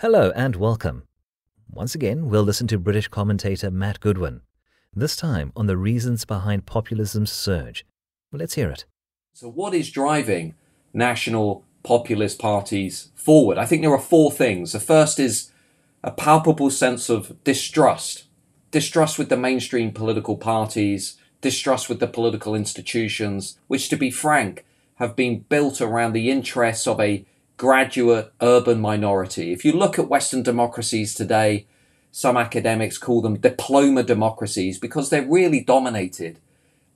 Hello and welcome. Once again, we'll listen to British commentator Matt Goodwin, this time on the reasons behind populism's surge. Let's hear it. So, what is driving national populist parties forward? I think there are four things. The first is a palpable sense of distrust distrust with the mainstream political parties, distrust with the political institutions, which, to be frank, have been built around the interests of a graduate urban minority. If you look at Western democracies today, some academics call them diploma democracies because they're really dominated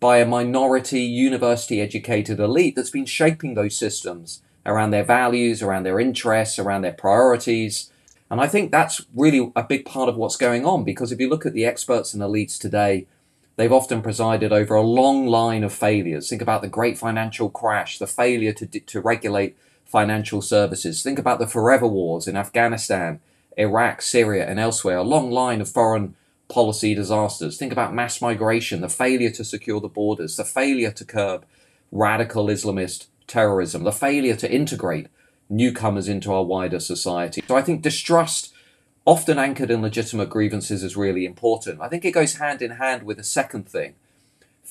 by a minority university educated elite that's been shaping those systems around their values, around their interests, around their priorities. And I think that's really a big part of what's going on because if you look at the experts and elites today, they've often presided over a long line of failures. Think about the great financial crash, the failure to, to regulate financial services. Think about the forever wars in Afghanistan, Iraq, Syria, and elsewhere, a long line of foreign policy disasters. Think about mass migration, the failure to secure the borders, the failure to curb radical Islamist terrorism, the failure to integrate newcomers into our wider society. So I think distrust, often anchored in legitimate grievances, is really important. I think it goes hand in hand with a second thing,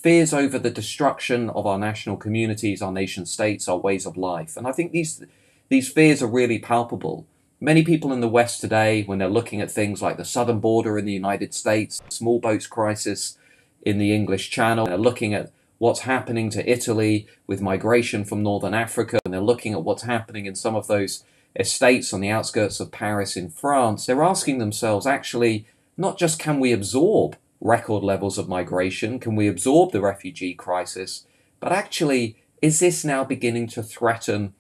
fears over the destruction of our national communities, our nation states, our ways of life. And I think these, these fears are really palpable. Many people in the West today, when they're looking at things like the southern border in the United States, small boats crisis in the English Channel, they're looking at what's happening to Italy with migration from Northern Africa, and they're looking at what's happening in some of those estates on the outskirts of Paris in France, they're asking themselves actually, not just can we absorb record levels of migration? Can we absorb the refugee crisis? But actually, is this now beginning to threaten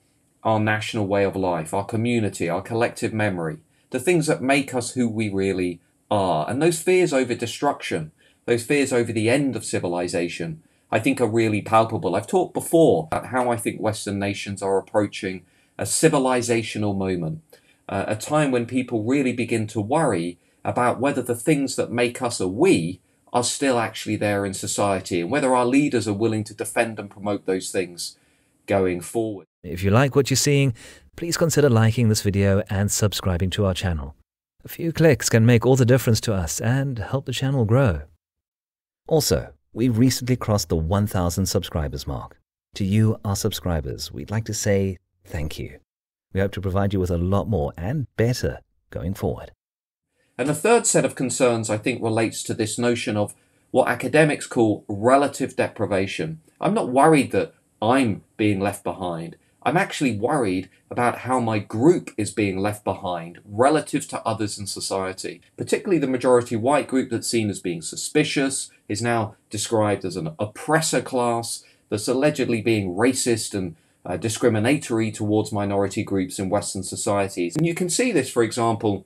our national way of life, our community, our collective memory, the things that make us who we really are? And those fears over destruction, those fears over the end of civilization, I think are really palpable. I've talked before about how I think Western nations are approaching a civilizational moment, uh, a time when people really begin to worry about whether the things that make us a we are still actually there in society and whether our leaders are willing to defend and promote those things going forward. If you like what you're seeing, please consider liking this video and subscribing to our channel. A few clicks can make all the difference to us and help the channel grow. Also, we recently crossed the 1,000 subscribers mark. To you, our subscribers, we'd like to say thank you. We hope to provide you with a lot more and better going forward. And the third set of concerns, I think, relates to this notion of what academics call relative deprivation. I'm not worried that I'm being left behind. I'm actually worried about how my group is being left behind relative to others in society. Particularly the majority white group that's seen as being suspicious is now described as an oppressor class that's allegedly being racist and uh, discriminatory towards minority groups in Western societies. And you can see this, for example,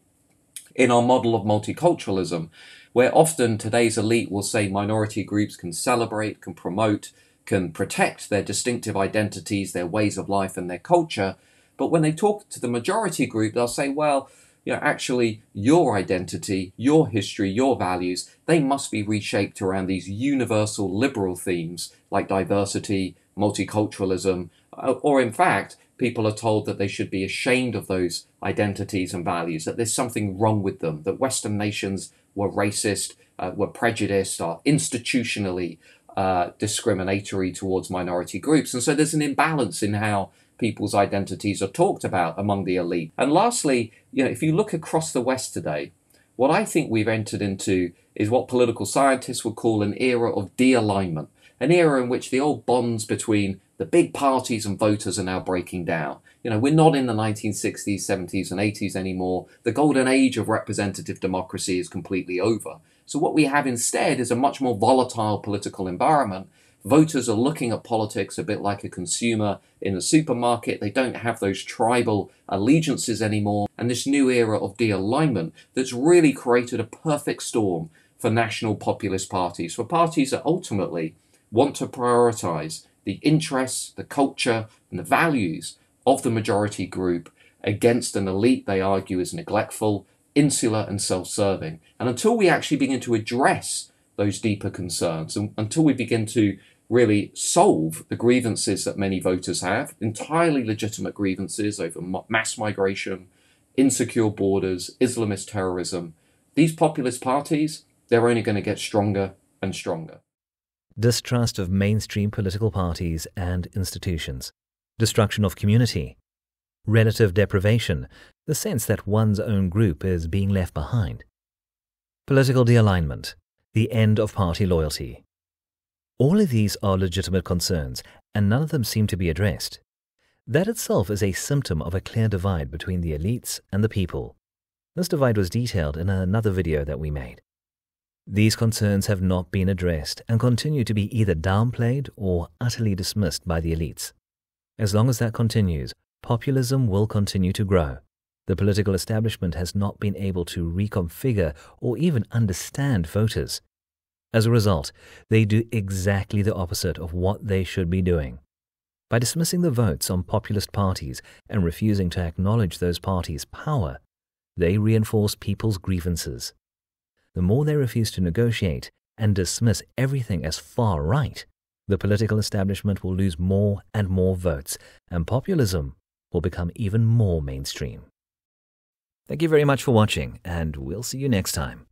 in our model of multiculturalism, where often today's elite will say minority groups can celebrate, can promote, can protect their distinctive identities, their ways of life, and their culture. But when they talk to the majority group, they'll say, well, you know, actually, your identity, your history, your values, they must be reshaped around these universal liberal themes like diversity, multiculturalism, uh, or in fact, people are told that they should be ashamed of those identities and values, that there's something wrong with them, that Western nations were racist, uh, were prejudiced, are institutionally uh, discriminatory towards minority groups. And so there's an imbalance in how people's identities are talked about among the elite. And lastly, you know, if you look across the West today, what I think we've entered into is what political scientists would call an era of de-alignment, an era in which the old bonds between the big parties and voters are now breaking down. You know, we're not in the 1960s, 70s, and 80s anymore. The golden age of representative democracy is completely over. So, what we have instead is a much more volatile political environment. Voters are looking at politics a bit like a consumer in a supermarket. They don't have those tribal allegiances anymore. And this new era of de alignment that's really created a perfect storm for national populist parties, for parties that ultimately want to prioritize the interests, the culture, and the values of the majority group against an elite they argue is neglectful, insular, and self serving. And until we actually begin to address those deeper concerns, and until we begin to really solve the grievances that many voters have, entirely legitimate grievances over mass migration, insecure borders, Islamist terrorism. These populist parties, they're only going to get stronger and stronger. Distrust of mainstream political parties and institutions, destruction of community, relative deprivation, the sense that one's own group is being left behind, political de-alignment, the end of party loyalty. All of these are legitimate concerns, and none of them seem to be addressed. That itself is a symptom of a clear divide between the elites and the people. This divide was detailed in another video that we made. These concerns have not been addressed and continue to be either downplayed or utterly dismissed by the elites. As long as that continues, populism will continue to grow. The political establishment has not been able to reconfigure or even understand voters. As a result, they do exactly the opposite of what they should be doing. By dismissing the votes on populist parties and refusing to acknowledge those parties' power, they reinforce people's grievances. The more they refuse to negotiate and dismiss everything as far right, the political establishment will lose more and more votes, and populism will become even more mainstream. Thank you very much for watching, and we'll see you next time.